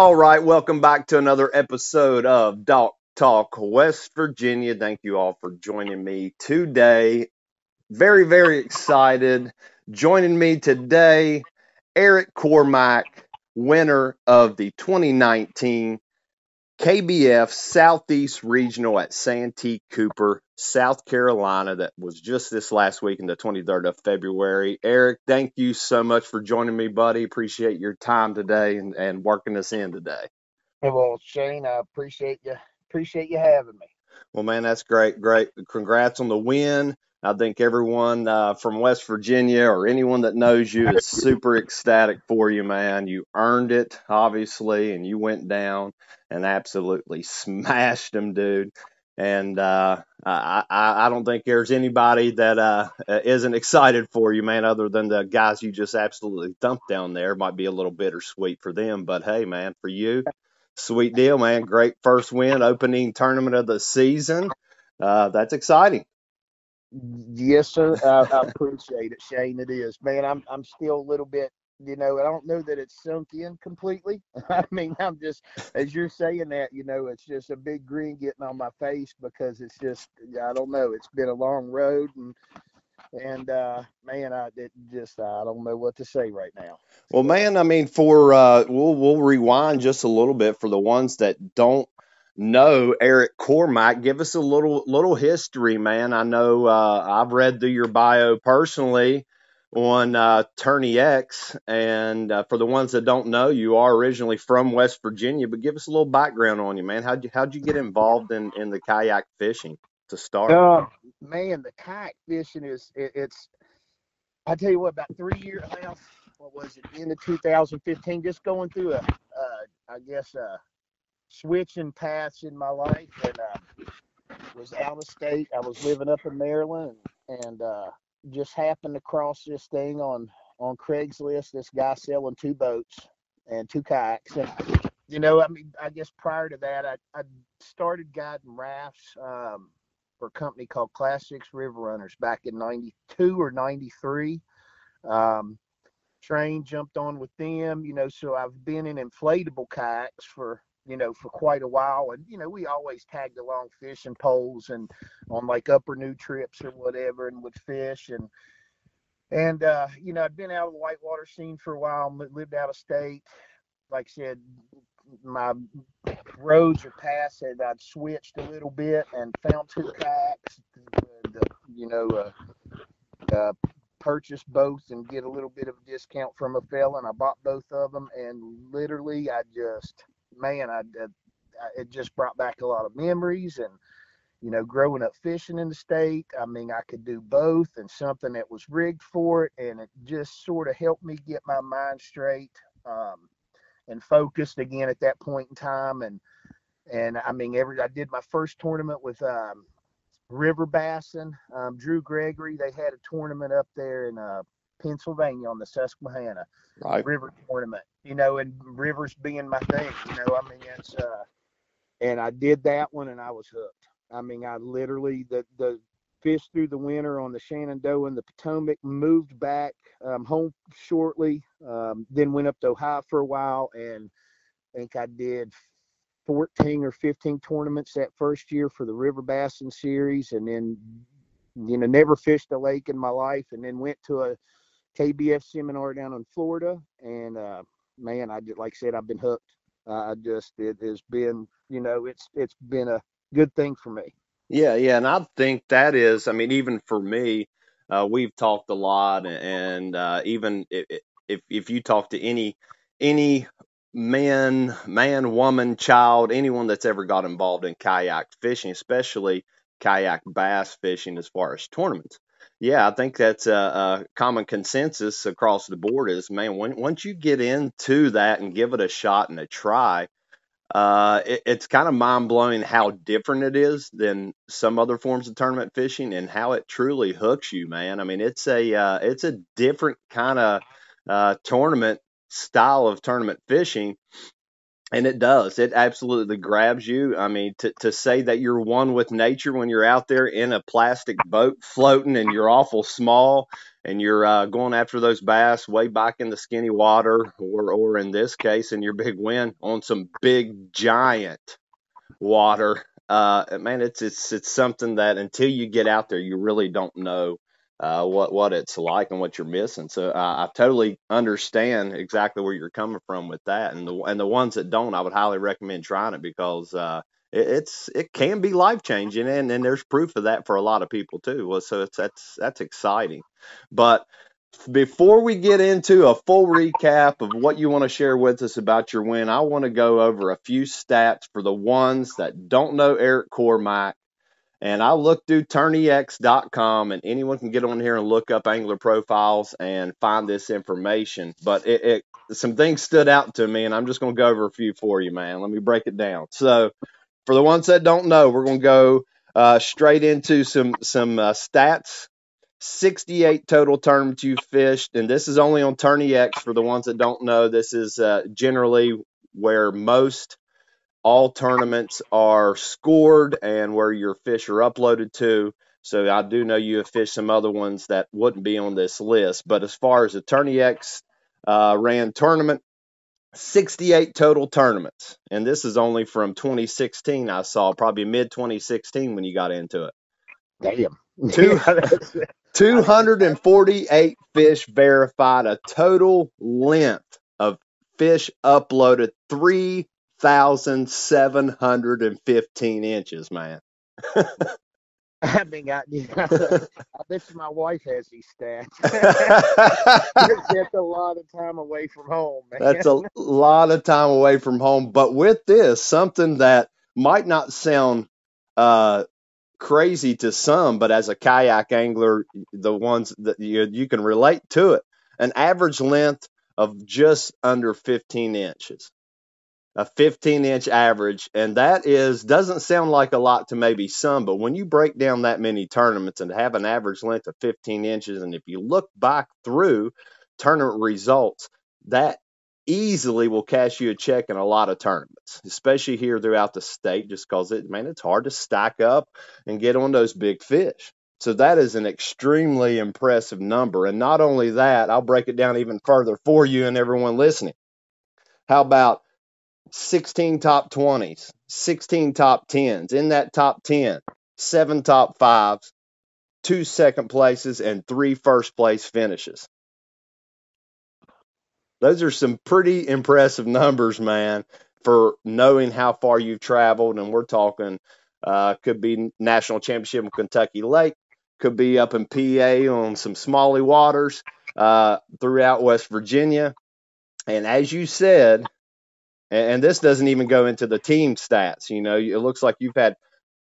All right, welcome back to another episode of Doc Talk West Virginia. Thank you all for joining me today. Very, very excited. Joining me today, Eric Cormack, winner of the 2019 KBF Southeast Regional at Santee Cooper, South Carolina, that was just this last week in the 23rd of February. Eric, thank you so much for joining me, buddy. Appreciate your time today and, and working us in today. Well, Shane, I appreciate you appreciate you having me. Well, man, that's great. Great. Congrats on the win. I think everyone uh, from West Virginia or anyone that knows you is super ecstatic for you, man. You earned it, obviously, and you went down and absolutely smashed them, dude. And uh, I, I, don't think there's anybody that uh, isn't excited for you, man, other than the guys you just absolutely dumped down there. Might be a little bittersweet for them, but hey, man, for you, sweet deal, man. Great first win, opening tournament of the season. Uh, that's exciting. Yes, sir. I, I appreciate it, Shane. It is, man. I'm I'm still a little bit, you know, I don't know that it's sunk in completely. I mean, I'm just as you're saying that, you know, it's just a big grin getting on my face because it's just, I don't know, it's been a long road and and uh man i just i don't know what to say right now well man i mean for uh we'll we'll rewind just a little bit for the ones that don't know Eric Cormack. Give us a little little history, man. I know uh, I've read through your bio personally on uh, Tourney X, and uh, for the ones that don't know, you are originally from West Virginia. But give us a little background on you, man. How'd you how'd you get involved in in the kayak fishing to start? Uh, man, the kayak fishing is it, it's. I tell you what, about three years now. What was it? In of 2015, just going through a, I guess, a switching paths in my life and uh, was out of state. I was living up in Maryland and uh, just happened to cross this thing on on Craigslist. This guy selling two boats and two kayaks. And, you know, I mean, I guess prior to that, I, I started guiding rafts um, for a company called Class VI River Runners back in 92 or 93. Um, train jumped on with them, you know, so I've been in inflatable kayaks for you know, for quite a while. And, you know, we always tagged along fishing poles and on like upper new trips or whatever and would fish. And, and, uh, you know, I'd been out of the whitewater scene for a while, lived out of state. Like I said, my roads or paths had I'd switched a little bit and found two kayaks, the, you know, uh, uh, purchase both and get a little bit of a discount from a fella and I bought both of them and literally I just man, I, I, it just brought back a lot of memories and you know, growing up fishing in the state, I mean, I could do both and something that was rigged for it. And it just sort of helped me get my mind straight um, and focused again at that point in time. And, and I mean, every, I did my first tournament with um, River Bassin, um, Drew Gregory. They had a tournament up there in uh, Pennsylvania on the Susquehanna right. River tournament you know, and rivers being my thing, you know, I mean, it's, uh, and I did that one and I was hooked. I mean, I literally, the, the fish through the winter on the Shenandoah and the Potomac, moved back um, home shortly, um, then went up to Ohio for a while. And I think I did 14 or 15 tournaments that first year for the River Bassin series. And then, you know, never fished a lake in my life and then went to a KBF seminar down in Florida and, uh, man, I just like I said, I've been hooked. Uh, I just it has been, you know, it's it's been a good thing for me. Yeah, yeah, and I think that is. I mean, even for me, uh, we've talked a lot, and uh, even if if you talk to any any man, man, woman, child, anyone that's ever got involved in kayak fishing, especially kayak bass fishing, as far as tournaments, yeah, I think that's a, a, common consensus across the board. Is man, when, once you get into that and give it a shot and a try, uh, it, it's kind of mind blowing how different it is than some other forms of tournament fishing and how it truly hooks you, man. I mean, it's a uh, it's a different kind of uh, tournament style of tournament fishing and it does. It absolutely grabs you. I mean, to, to say that you're one with nature when you're out there in a plastic boat floating and you're awful small and you're uh, going after those bass way back in the skinny water, or, or in this case, in your big wind on some big giant water. Uh, man, it's it's it's something that until you get out there, you really don't know uh, what what it's like and what you're missing. So uh, I totally understand exactly where you're coming from with that, and the and the ones that don't, I would highly recommend trying it because uh, it, it's it can be life changing, and and there's proof of that for a lot of people too. So it's that's that's exciting, but. Before we get into a full recap of what you want to share with us about your win, I want to go over a few stats for the ones that don't know Eric Cormack and I looked through tourneyx.com, and anyone can get on here and look up angler profiles and find this information. But it, it some things stood out to me, and I'm just going to go over a few for you, man. Let me break it down. So, for the ones that don't know, we're going to go uh, straight into some some uh, stats. 68 total tournaments you fished, and this is only on Tourney. For the ones that don't know, this is uh, generally where most all tournaments are scored and where your fish are uploaded to. So I do know you have fished some other ones that wouldn't be on this list. But as far as the Tourney X uh, ran tournament, 68 total tournaments. And this is only from 2016, I saw, probably mid 2016 when you got into it. Damn. Two, 248 fish verified, a total length of fish uploaded, three thousand seven hundred and fifteen inches, man. I mean, I, I bet my wife has these stats. That's a lot of time away from home, man. That's a lot of time away from home. But with this, something that might not sound uh, crazy to some, but as a kayak angler, the ones that you, you can relate to it, an average length of just under 15 inches a 15 inch average and that is doesn't sound like a lot to maybe some but when you break down that many tournaments and have an average length of 15 inches and if you look back through tournament results that easily will cash you a check in a lot of tournaments especially here throughout the state just because it man it's hard to stack up and get on those big fish. So that is an extremely impressive number and not only that i'll break it down even further for you and everyone listening. How about 16 top 20s, 16 top 10s. In that top 10, seven top fives, two second places, and three first place finishes. Those are some pretty impressive numbers, man, for knowing how far you've traveled. And we're talking, uh, could be national championship in Kentucky Lake, could be up in PA on some smally waters uh, throughout West Virginia. And as you said, and, this doesn't even go into the team stats. You know, it looks like you've had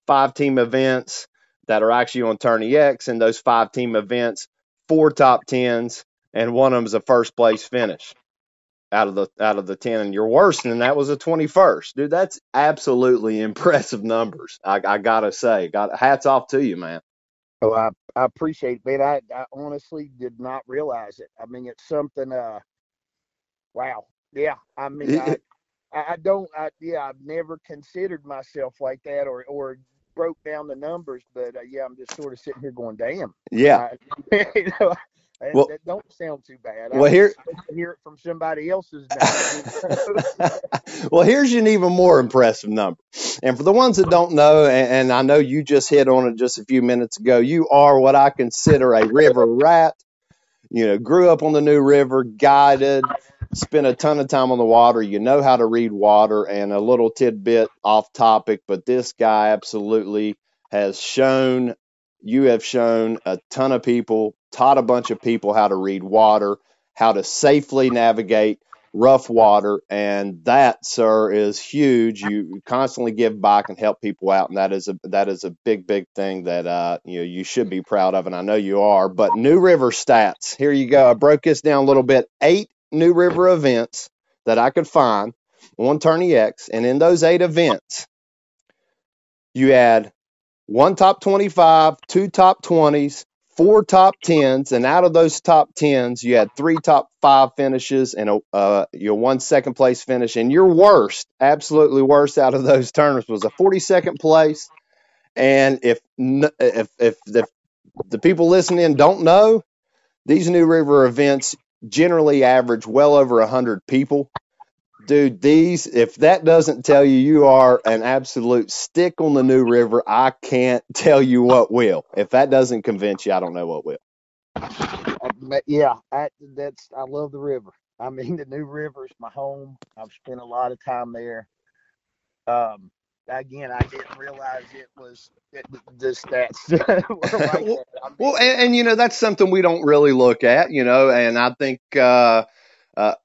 five team events that are actually on Tourney X, and those five team events, four top tens, and one of them is a first place finish out of the out of the ten, and your worst, and that was a twenty first, dude. That's absolutely impressive numbers. I, I gotta say, got hats off to you, man. Oh, I I appreciate it, man. I, I honestly did not realize it. I mean, it's something. Uh, wow. Yeah. I mean, I, I, don't. I, yeah, I've never considered myself like that, or or broke down the numbers. But uh, yeah, I'm just sort of sitting here going, "Damn." Yeah. I, you know, well, that don't sound too bad. Well, here hear it from somebody else's. well, here's an even more impressive number. And for the ones that don't know, and, and, I know you just hit on it just a few minutes ago, you are what I consider a river rat. You know, grew up on the New River, guided, spent a ton of time on the water. You know how to read water. And a little tidbit off topic, but this guy absolutely has shown, you have shown a ton of people, taught a bunch of people how to read water, how to safely navigate rough water. And that, sir, is huge. You constantly give back and help people out. And that is a, that is a big, big thing that, uh, you know, you should be proud of. And I know you are, but New River stats. Here you go. I broke this down a little bit. Eight New River events that I could find on Tourney X, and in those eight events, you had one top 25, two top 20s, four top tens, and out of those top tens, you had three top five finishes and a uh, your one second place finish. And your worst, absolutely worst out of those tournaments was a 42nd place. And if if if the, the people listening don't know, these New River events generally average well over 100 people. Dude these if that doesn't tell you you are an absolute stick on the new river. I can't tell you what will. If that doesn't convince you i don't know what will. Uh, yeah I, that's i love the river. I mean the new river is my home. I've spent a lot of time there. Um again i didn't realize it was it, the stats like well, well and, and, you know that's something we don't really look at you know and i think uh uh,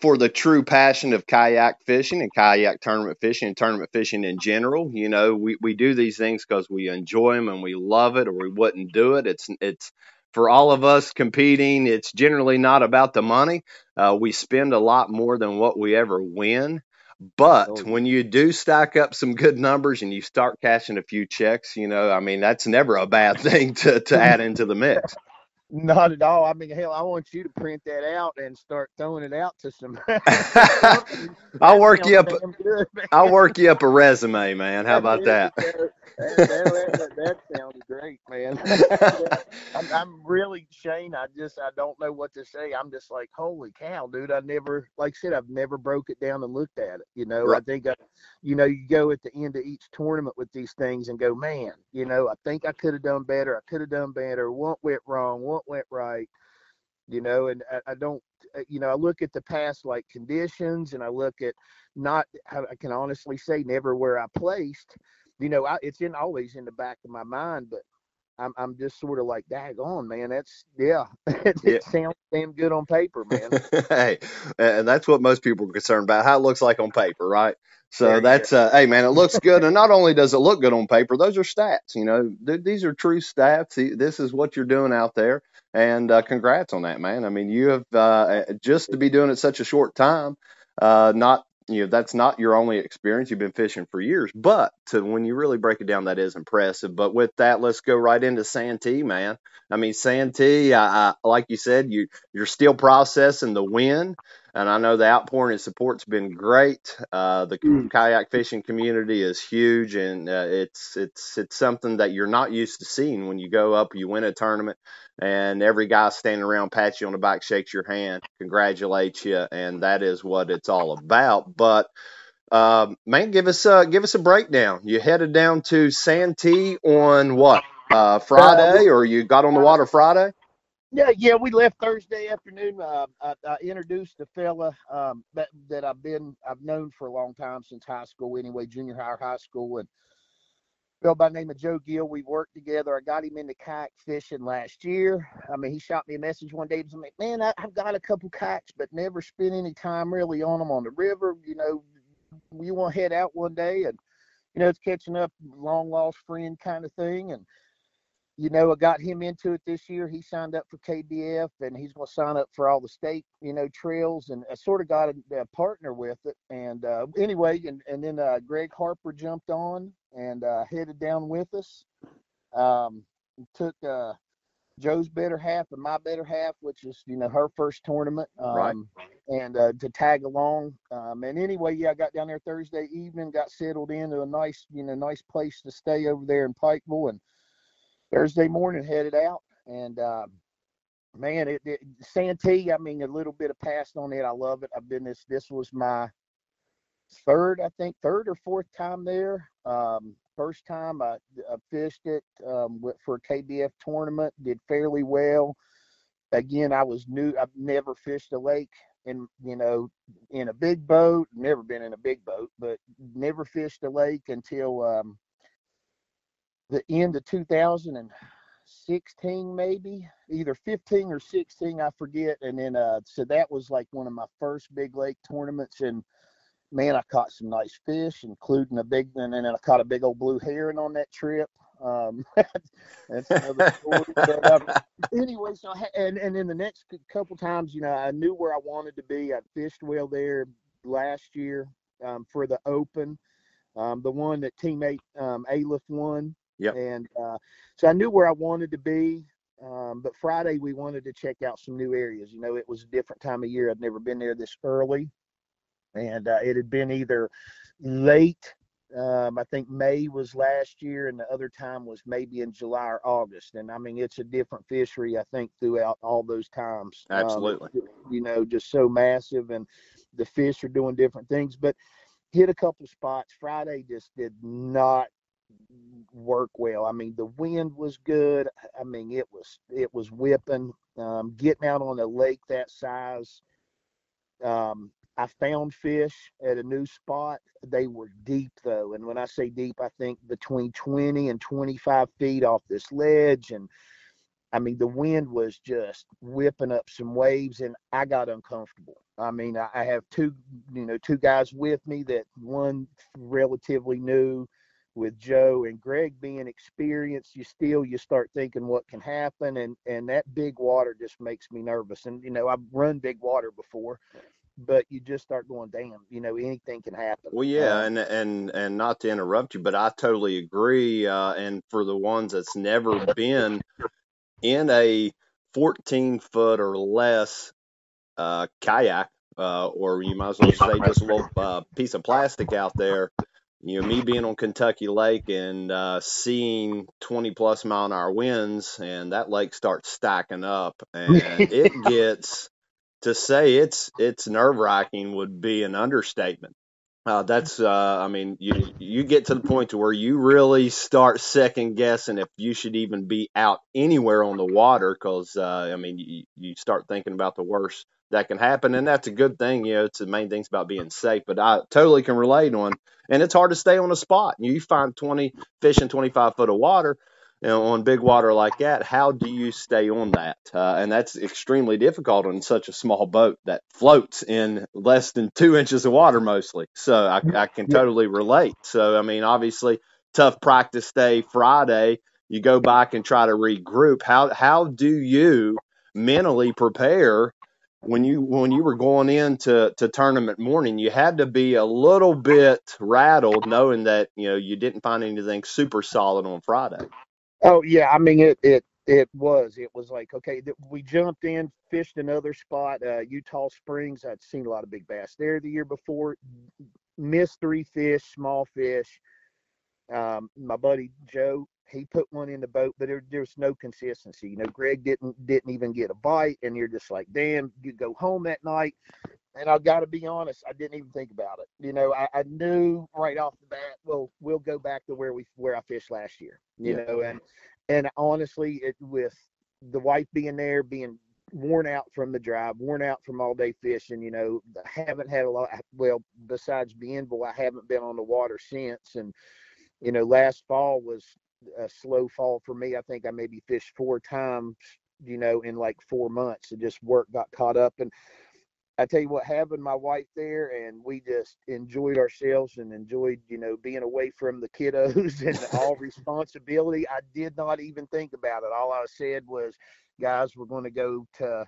for the true passion of kayak fishing and kayak tournament fishing and tournament fishing in general. You know, we, we do these things because we enjoy them and we love it, or we wouldn't do it. It's it's for all of us competing. It's generally not about the money. Uh, we spend a lot more than what we ever win. But oh, when you do stack up some good numbers and you start cashing a few checks, you know, I mean, that's never a bad thing to, to add into the mix. Not at all. I mean, hell, I want you to print that out and start throwing it out to some. I'll work you up. Good, I'll work you up a resume, man. How about that? that, that, that, sounds great, man. I'm, I'm, really Shane. I just I don't know what to say. I'm just like, holy cow, dude! I never, like I said, I've never broke it down and looked at it. You know, right. I think I, you know, you go at the end of each tournament with these things and go, man, you know, I think I could have done better. I could have done better. What went wrong? What went right? You know, and I, I don't, uh, you know, I look at the past like conditions, and I look at not. I can honestly say never where I placed you know, I, it's in always in the back of my mind, but I'm I'm just sort of like, daggone, man, that's yeah, it, yeah. it sounds damn good on paper, man. hey, and that's what most people are concerned about, how it looks like on paper, right? So that's uh, hey man, it looks good, and not only does it look good on paper, those are stats. You know, th- these are true stats. This is what you're doing out there, and uh, congrats on that, man. I mean, you have uh, just to be doing it such a short time, uh, not you know that's not your only experience. You've been fishing for years. But to, when you really break it down that is impressive. But with that let's go right into santee man. I mean santee I, I, like you said you you're still processing the wind and I know the outpouring and support's been great. Uh, the mm. kayak fishing community is huge, and uh, it's it's it's something that you're not used to seeing when you go up, you win a tournament, and every guy standing around pats you on the back, shakes your hand, congratulates you, and that is what it's all about. But uh, man, give us a give us a breakdown. You headed down to Santee on what uh, Friday, or you got on the water Friday? Yeah, yeah, we left Thursday afternoon. Uh, I, I, introduced a fella um, that that I've been I've known for a long time since high school, anyway, junior high, high school, and fell by the name of Joe Gill. We worked together. I got him into kayak fishing last year. I mean, he shot me a message one day. He's like, "Man, I, have got a couple kayaks, but never spent any time really on them on the river. You know, you want to head out one day and." You know, it's catching up, long lost friend kind of thing, and you know, I got him into it this year. He signed up for KBF and he's going to sign up for all the state, you know, trails. And I sort of got a, a partner with it. And uh, anyway, and, and then uh, Greg Harper jumped on and uh, headed down with us. Um, took uh, Joe's better half and my better half, which is, you know, her first tournament. Um, right. And uh, to tag along. Um, and anyway, yeah, I got down there Thursday evening, got settled into a nice, you know, nice place to stay over there in Pikeville. And Thursday morning headed out, and um, man, it, it Santee. I mean, a little bit of past on it. I love it. I've been this. This was my third, I think, third or fourth time there. Um, first time I, I fished it um, for a KBF tournament. Did fairly well. Again, I was new. I've never fished a lake in you know in a big boat. Never been in a big boat, but never fished a lake until um, the end of 2016 maybe either 15 or 16 i forget. And then uh so that was like one of my first big lake tournaments. And man i caught some nice fish including a big and then i caught a big old blue heron on that trip. Um that's another story but, um, anyway so and and then the next couple times you know i knew where i wanted to be. I fished well there last year um, for the open um, the one that teammate um, Aleph won Yep. And uh, so I knew where I wanted to be. Um, but Friday we wanted to check out some new areas. You know, it was a different time of year. I'd never been there this early, and uh, it had been either late. Um, I think May was last year, and the other time was maybe in July or August. And I mean, it's a different fishery. I think throughout all those times. Um, Absolutely. Um, you know, just so massive, and the fish are doing different things. But hit a couple spots. Friday just did not work well. I mean, the wind was good. I mean, it was it was whipping. Um, getting out on a lake that size, um, I found fish at a new spot. They were deep though, and when I say deep, I think between 20 and 25 feet off this ledge. And I mean, the wind was just whipping up some waves, and I got uncomfortable. I mean, I, I have two, you know, two guys with me that one relatively new with Joe and Greg being experienced, you still you start thinking what can happen, and and that big water just makes me nervous. And you know I've run big water before, but you just start going, damn, you know anything can happen. Well, yeah, um, and and and not to interrupt you, but I totally agree. Uh, and for the ones that's never been in a 14 foot or less uh, kayak, uh, or you might as well say just a little uh, piece of plastic out there you know, me being on Kentucky Lake and uh, seeing 20 plus mile an hour winds, and that lake starts stacking up, and it gets to say it's it's nerve wracking would be an understatement. Uh, that's uh, I mean you you get to the point to where you really start second guessing if you should even be out anywhere on the water because uh, I mean you, you start thinking about the worst that can happen, and that's a good thing. You know, it's the main things about being safe. But I totally can relate on, and it's hard to stay on a spot. You find 20 fish in 25 foot of water, you know, on big water like that. How do you stay on that? Uh, and that's extremely difficult on such a small boat that floats in less than two inches of water mostly. So I, I can totally relate. So I mean, obviously, tough practice day Friday. You go back and try to regroup. How how do you mentally prepare when you when you were going into to tournament morning, you had to be a little bit rattled, knowing that you know you didn't find anything super solid on Friday. Oh yeah, I mean it it it was it was like okay, we jumped in, fished another spot, uh, Eutaw Springs. I'd seen a lot of big bass there the year before. Missed three fish, small fish. Um, my buddy Joe he put one in the boat, but there, there's no consistency. You know, Greg didn't didn't even get a bite, and you're just like, damn. You go home that night, and I got to be honest, I didn't even think about it. You know, I, I, knew right off the bat, well, we'll go back to where we where I fished last year. You yeah. know, and and honestly, it with the wife being there, being worn out from the drive, worn out from all day fishing. You know, I haven't had a lot. Well, besides Bienville, I haven't been on the water since, and you know, last fall was a slow fall for me. I think I maybe fished four times, you know, in like four months. And just work got caught up. And I tell you what, having my wife there and we just enjoyed ourselves and enjoyed, you know, being away from the kiddos and all responsibility. I did not even think about it. All I said was, guys, we're going to go to,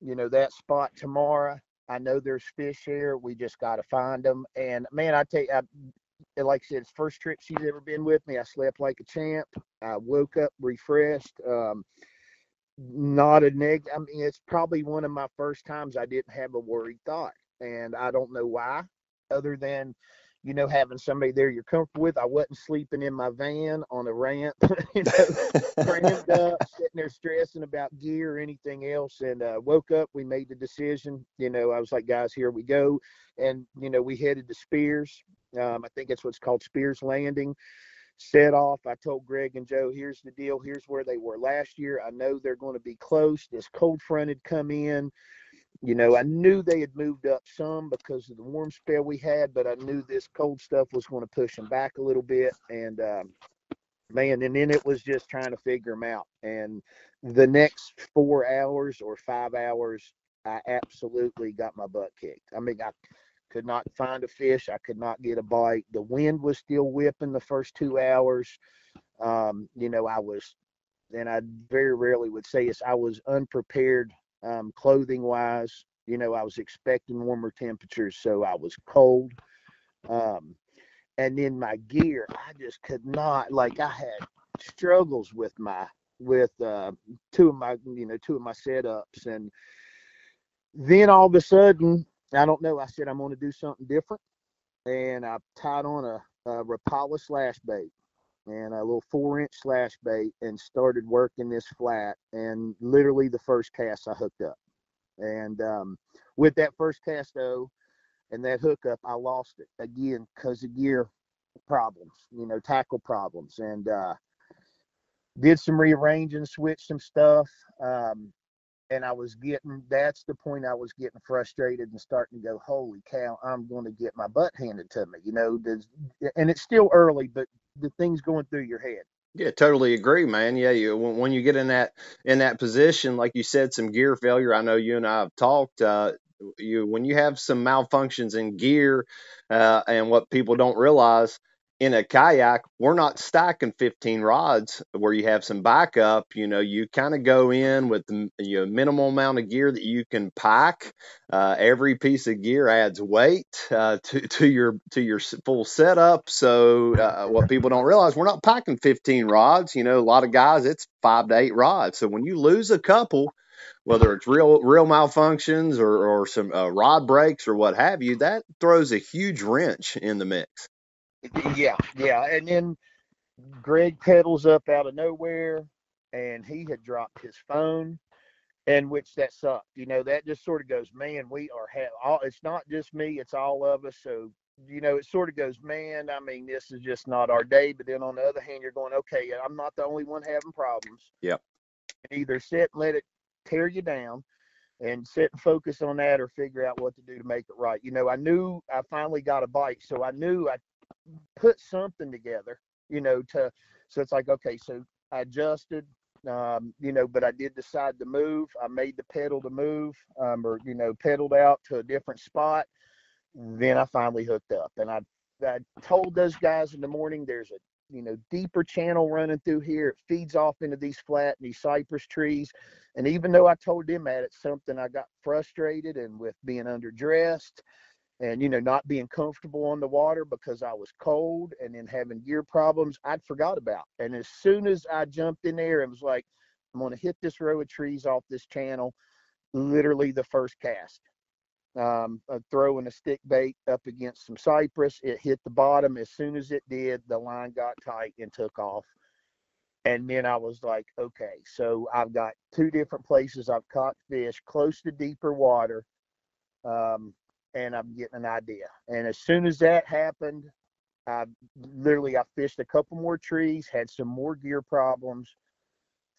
you know, that spot tomorrow. I know there's fish here. We just got to find them. And man, I tell you, I, like I said, it's first trip she's ever been with me. I slept like a champ. I woke up refreshed. Um, not a neg. I mean, it's probably one of my first times I didn't have a worried thought, and I don't know why, other than you know having somebody there you're comfortable with. I wasn't sleeping in my van on a ramp, you know, crammed up, sitting there stressing about gear or anything else. And uh, woke up, we made the decision. You know, I was like, guys, here we go, and you know, we headed to Spiers. Um, I think it's what's called Spiers Landing. Set off. I told Greg and Joe, here's the deal. Here's where they were last year. I know they're going to be close. This cold front had come in. You know, I knew they had moved up some because of the warm spell we had, but I knew this cold stuff was going to push them back a little bit. And um, man, and then it was just trying to figure them out. And the next four hours or five hours, I absolutely got my butt kicked. I mean, I could not find a fish. I could not get a bite. The wind was still whipping the first two hours. Um, you know, I was, and I very rarely would say this, I was unprepared um, clothing wise. You know, I was expecting warmer temperatures, so I was cold. Um, and then my gear, I just could not, like, I had struggles with my with uh, two of my you know two of my setups, and then all of a sudden, I don't know. I said I'm going to do something different, and I tied on a, a Rapala slash bait and a little four inch slash bait and started working this flat. And literally the first cast I hooked up. And um, with that first cast though, and that hookup, I lost it again because of gear problems, you know, tackle problems, and uh, did some rearranging, switched some stuff. Um, and I was getting that's the point I was getting frustrated and starting to go, holy cow, I'm going to get my butt handed to me, you know. And it's still early, but the things going through your head. Yeah, totally agree, man. Yeah, you when, when you get in that in that position, like you said, some gear failure. I know you and I have talked. Uh, you when you have some malfunctions in gear, uh, and what people don't realize in a kayak, we're not stacking 15 rods where you have some backup. You know, you kind of go in with the you know, minimal amount of gear that you can pack. Uh, every piece of gear adds weight uh, to, to your to your full setup. So uh, what people don't realize, we're not packing 15 rods. You know, a lot of guys, it's five to eight rods. So when you lose a couple, whether it's real real malfunctions or, or some uh, rod breaks or what have you, that throws a huge wrench in the mix. Yeah, yeah. And then Greg pedals up out of nowhere and he had dropped his phone and which that sucked. You know, that just sort of goes, man, we are ha- all it's not just me, it's all of us. So, you know, it sort of goes, man, I mean, this is just not our day. But then on the other hand, you're going, okay, I'm not the only one having problems. Yep. Either sit and let it tear you down and sit and focus on that or figure out what to do to make it right. You know, I knew I finally got a bike, so I knew I put something together, you know, to so it's like okay, so I adjusted, um, you know, but I did decide to move. I made the pedal to move, um, or you know, pedaled out to a different spot. Then I finally hooked up, and I I told those guys in the morning there's a you know deeper channel running through here. It feeds off into these flat and these cypress trees. And even though I told them that, it's something I got frustrated and with being underdressed and you know not being comfortable on the water because I was cold and then having gear problems I'd forgot about. And as soon as I jumped in there, it was like I'm going to hit this row of trees off this channel. Literally the first cast. Um, throwing a stick bait up against some cypress, it hit the bottom. As soon as it did, the line got tight and took off. And then I was like, okay, so I've got two different places I've caught fish close to deeper water. Um, and I'm getting an idea. And as soon as that happened, I literally I fished a couple more trees, had some more gear problems.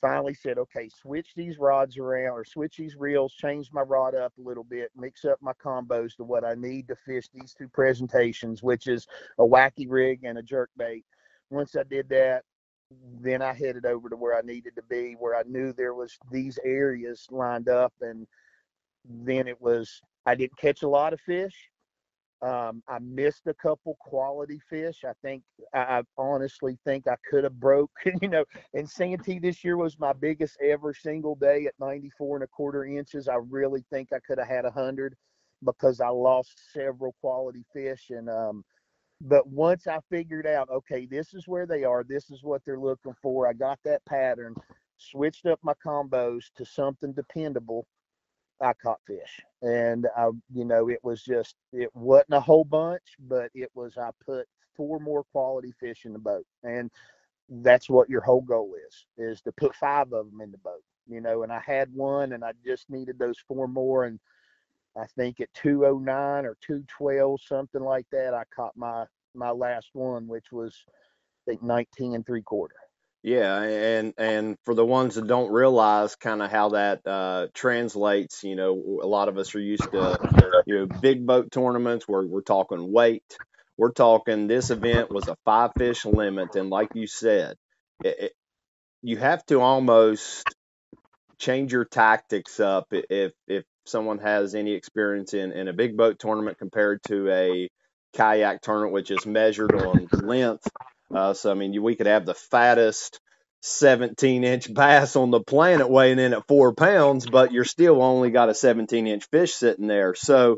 Finally said, okay, switch these rods around or switch these reels, change my rod up a little bit, mix up my combos to what I need to fish these two presentations, which is a wacky rig and a jerk bait. Once I did that, then I headed over to where I needed to be, where I knew there was these areas lined up and then it was I didn't catch a lot of fish. Um, I missed a couple quality fish. I think I honestly think I could have broke. You know, and Santee this year was my biggest ever single day at 94 and a quarter inches. I really think I could have had a hundred because I lost several quality fish. And um, but once I figured out, okay, this is where they are. This is what they're looking for. I got that pattern. Switched up my combos to something dependable I caught fish, and I, you know, it was just it wasn't a whole bunch, but it was I put four more quality fish in the boat, and that's what your whole goal is is to put five of them in the boat, you know. And I had one, and I just needed those four more, and I think at 209 or 212, something like that, I caught my my last one, which was I think 19 and three quarter. Yeah, and and for the ones that don't realize kind of how that uh, translates, you know, a lot of us are used to you know big boat tournaments where we're talking weight. We're talking this event was a five fish limit, and like you said, it, it, you have to almost change your tactics up if if someone has any experience in in a big boat tournament compared to a kayak tournament, which is measured on length uh, so I mean, we could have the fattest 17 inch bass on the planet weighing in at four pounds, but you're still only got a 17 inch fish sitting there. So,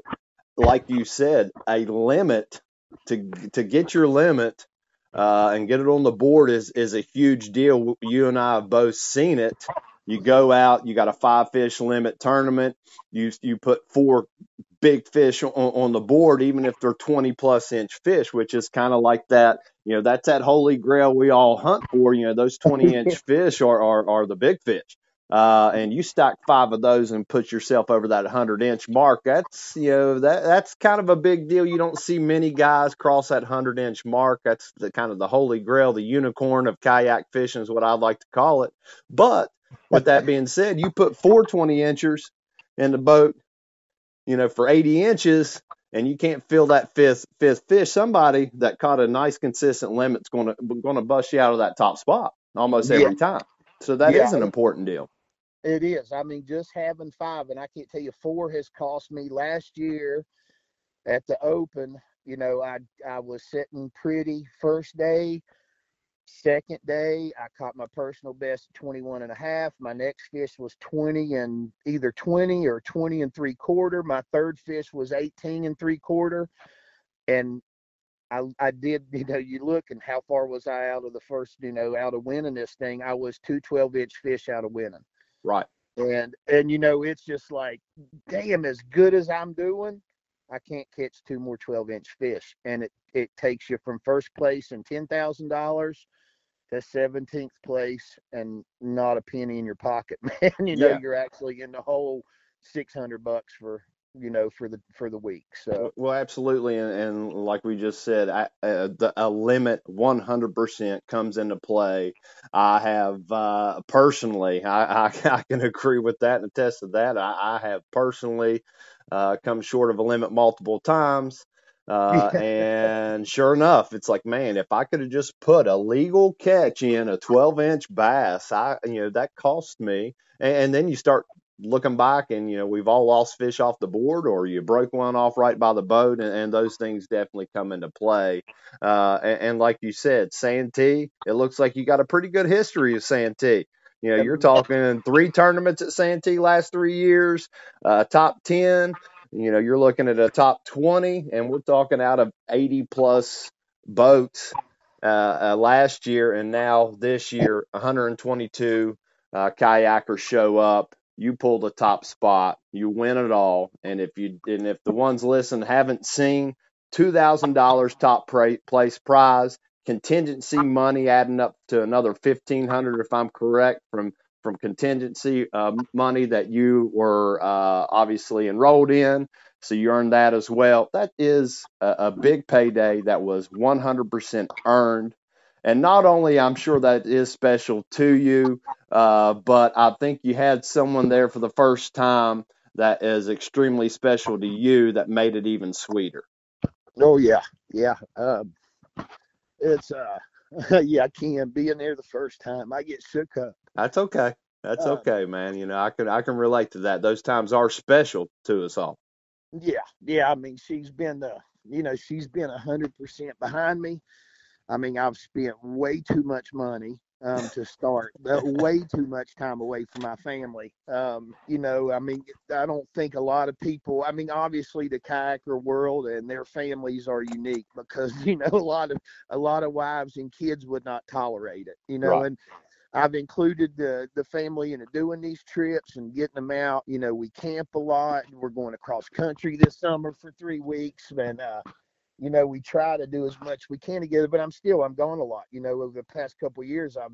like you said, a limit to to get your limit uh, and get it on the board is is a huge deal. You and I have both seen it. You go out, you got a five fish limit tournament. You you put four big fish on, on the board, even if they're 20 plus inch fish, which is kind of like that. You know, that's that holy grail we all hunt for. You know, those 20 inch fish are, are are the big fish. Uh, and you stack five of those and put yourself over that 100 inch mark. That's you know that that's kind of a big deal. You don't see many guys cross that 100 inch mark. That's the kind of the holy grail, the unicorn of kayak fishing is what I'd like to call it. But with that being said, you put four 20 inchers in the boat, you know, for 80 inches, and you can't feel that fifth fifth fish. Somebody that caught a nice consistent limit's going to going to bust you out of that top spot almost every yeah. time. So that yeah. is an important deal. It is. I mean, just having five, and I can't tell you, four has cost me last year at the Open. You know, I I was sitting pretty first day. Second day, I caught my personal best 21 and a half. My next fish was 20 and either 20 or 20 and three quarter. My third fish was 18 and three quarter. And I, I did, you know, you look and how far was I out of the first, you know, out of winning this thing? I was two 12 inch fish out of winning. Right. And and you know, it's just like, damn, as good as I'm doing, I can't catch two more 12 inch fish. And it, it takes you from first place and ten thousand dollars to 17th place and not a penny in your pocket, man. You know, yeah. you're actually in the hole 600 bucks for you know for the for the week so. Well absolutely and, and like we just said I, uh, the, a limit 100% comes into play. I have uh, personally I, I, I, can agree with that and attest to that. I, I have personally uh, come short of a limit multiple times uh, and sure enough, it's like, man, if I could have just put a legal catch in a 12 inch bass, I, you know, that cost me. And, and then you start looking back and you know we've all lost fish off the board or you broke one off right by the boat and, and those things definitely come into play. Uh, and, and, like you said santee it looks like you got a pretty good history of santee you know you're talking three tournaments at santee last three years uh, top 10 you know you're looking at a top 20 and we're talking out of 80 plus boats uh, uh last year and now this year 122 uh, kayakers show up you pull the top spot, you win it all. And if you and if the ones listen haven't seen two thousand dollars top place prize, contingency money adding up to another fifteen hundred if I'm correct from from contingency uh, money that you were uh, obviously enrolled in. So you earned that as well. That is a, a big payday that was 100% earned. And not only I'm sure that is special to you, uh, but I think you had someone there for the first time that is extremely special to you that made it even sweeter. Oh yeah, yeah. Um, it's uh, yeah, I can being there the first time. I get shook up. That's okay. That's um, okay, man. You know, I can I can relate to that. Those times are special to us all. Yeah, yeah. I mean, she's been the, you know, she's been a hundred percent behind me. I mean, I've spent way too much money um, to start, way too much time away from my family. Um, you know, I mean, I don't think a lot of people. I mean, obviously the kayaker world and their families are unique because you know a lot of a lot of wives and kids would not tolerate it. You know, right. and I've included the the family in doing these trips and getting them out. You know, we camp a lot. We're going across country this summer for three weeks, and uh, you know, we try to do as much we can together, but I'm still I'm gone a lot. You know, over the past couple years, I've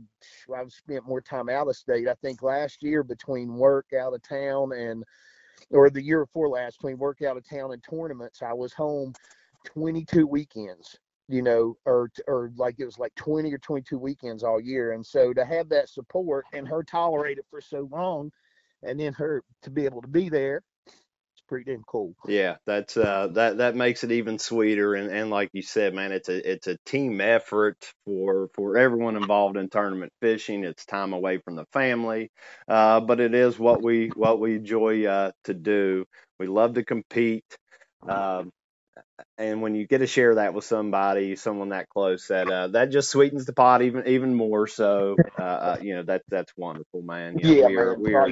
I've spent more time out of state. I think last year between work out of town and or the year before last between work out of town and tournaments, I was home 22 weekends. You know, or or like it was like 20 or 22 weekends all year, and so to have that support and her tolerate it for so long, and then her to be able to be there pretty damn cool. Yeah, that's uh that that makes it even sweeter and and like you said, man, it's a it's a team effort for for everyone involved in tournament fishing. It's time away from the family. Uh but it is what we what we enjoy uh to do. We love to compete. Um and when you get to share that with somebody, someone that close, that uh, that just sweetens the pot even even more. So, uh, uh, you know that that's wonderful, man. You know, yeah, we are man, we are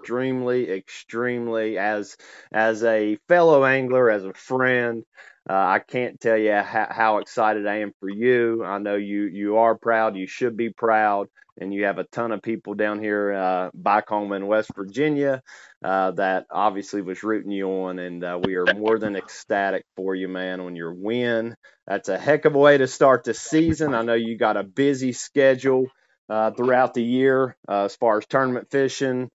extremely, extremely as as a fellow angler, as a friend. Uh, I can't tell you how, how excited I am for you. I know you you are proud. You should be proud, and you have a ton of people down here uh, back home in West Virginia uh, that obviously was rooting you on, and uh, we are more than ecstatic for you, man, on your win. That's a heck of a way to start the season. I know you got a busy schedule uh, throughout the year uh, as far as tournament fishing.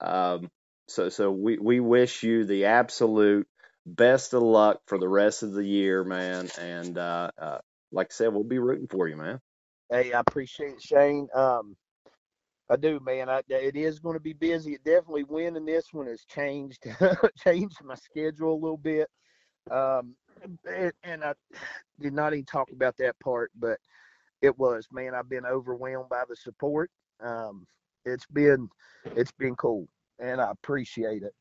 Um, so, so we, we wish you the absolute best of luck for the rest of the year, man. And uh, uh, like I said, we'll be rooting for you, man. Hey, I appreciate it, Shane. Um, I do, man. I, it is going to be busy. It definitely winning this one has changed changed my schedule a little bit. Um, and, and I did not even talk about that part, but it was man. I've been overwhelmed by the support. Um, it's been it's been cool, and I appreciate it.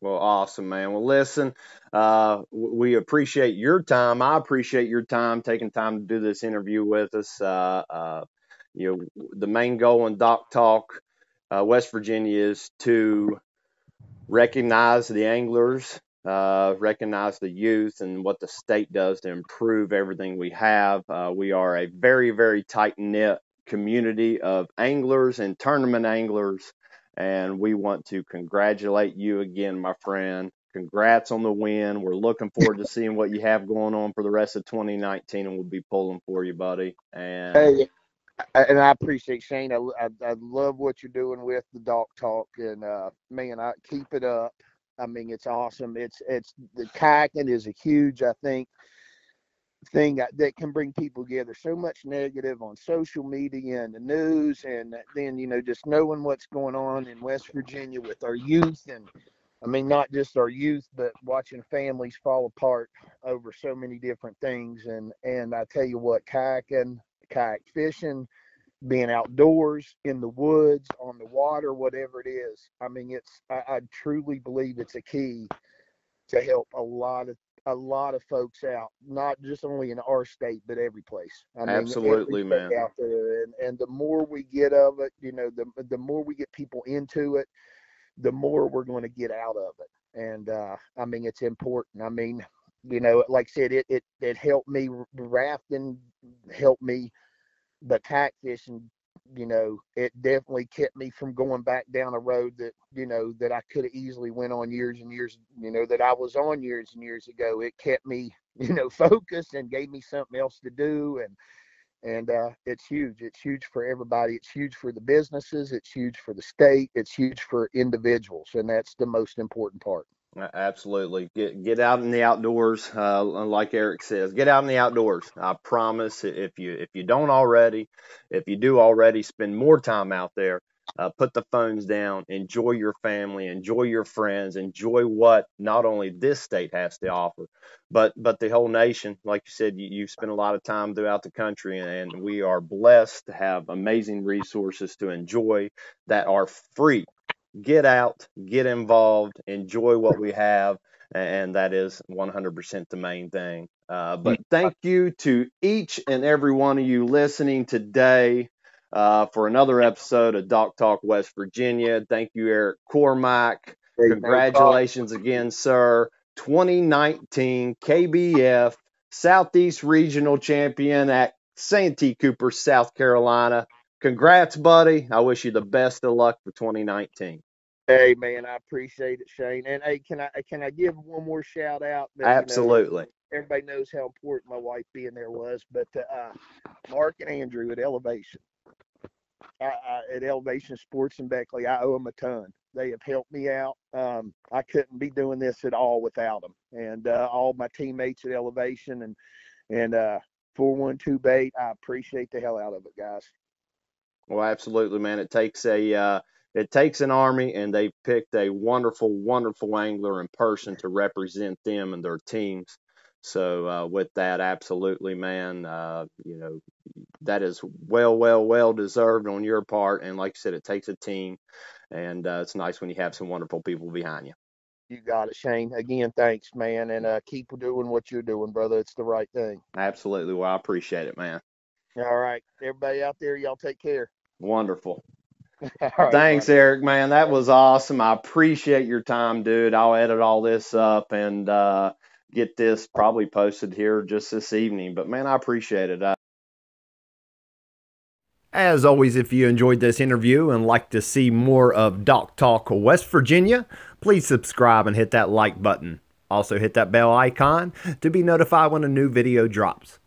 Well, awesome, man. Well, listen, uh, we appreciate your time. I appreciate your time taking time to do this interview with us. Uh, uh, you know, the main goal in Doc Talk, uh, West Virginia, is to recognize the anglers, uh, recognize the youth, and what the state does to improve everything we have. Uh, we are a very, very tight knit community of anglers and tournament anglers, and we want to congratulate you again, my friend. Congrats on the win. We're looking forward to seeing what you have going on for the rest of 2019, and we'll be pulling for you, buddy. And hey, and I appreciate Shane. I, I, I, love what you're doing with the Doc Talk, and uh, man, I keep it up. I mean, it's awesome. It's it's the kayaking is a huge, I think, thing uh, that can bring people together. So much negative on social media and the news, and then you know just knowing what's going on in West Virginia with our youth, and I mean not just our youth, but watching families fall apart over so many different things. And and I tell you what, kayaking kayak fishing, being outdoors in the woods, on the water, whatever it is. I mean, it's I, I truly believe it's a key to help a lot of a lot of folks out, not just only in our state, but every place. I mean, Absolutely, man. Out there, and, and the more we get of it, you know, the the more we get people into it, the more we're going to get out of it. And uh, I mean, it's important. I mean, you know, like I said, it it it helped me rafting, helped me but kayak fishing, you know, it definitely kept me from going back down a road that, you know, that I could have easily went on years and years, you know, that I was on years and years ago. It kept me, you know, focused and gave me something else to do. And, and uh, it's huge. It's huge for everybody. It's huge for the businesses. It's huge for the state. It's huge for individuals, and that's the most important part. Absolutely. Get get out in the outdoors. Uh, like Eric says, get out in the outdoors. I promise. If you if you don't already, if you do already, spend more time out there. Uh, put the phones down. Enjoy your family. Enjoy your friends. Enjoy what not only this state has to offer, but but the whole nation. Like you said, you, you've spent a lot of time throughout the country, and we are blessed to have amazing resources to enjoy that are free get out, get involved, enjoy what we have, and that is 100% the main thing. Uh, but thank you to each and every one of you listening today uh, for another episode of Doc Talk West Virginia. Thank you, Eric Cormack. Congratulations again, sir. 2019 KBF Southeast Regional Champion at Santee Cooper, South Carolina. Congrats, buddy. I wish you the best of luck for 2019. Hey man, I appreciate it, Shane. And hey, can I can I give one more shout out? That, Absolutely. You know, everybody knows how important my wife being there was, but uh, Mark and Andrew at Elevation, I, I, at Elevation Sports in Beckley, I owe them a ton. They have helped me out. Um, I couldn't be doing this at all without them, and uh, all my teammates at Elevation and and uh, 412 bait. I appreciate the hell out of it, guys. Well, absolutely, man. It takes a uh, it takes an army, and they've picked a wonderful, wonderful angler in person to represent them and their teams. So uh, with that, absolutely, man, uh, you know that is well, well, well deserved on your part. And like I said, it takes a team, and uh, it's nice when you have some wonderful people behind you. You got it, Shane. Again, thanks, man, and uh, keep doing what you're doing, brother. It's the right thing. Absolutely. Well, I appreciate it, man. All right, everybody out there, y'all take care. Wonderful. All right, Thanks, buddy. Eric, man. That was awesome. I appreciate your time, dude. I'll edit all this up and uh, get this probably posted here just this evening. But man, I appreciate it. I- As always, if you enjoyed this interview and like to see more of Doc Talk West Virginia, please subscribe and hit that like button. Also, hit that bell icon to be notified when a new video drops.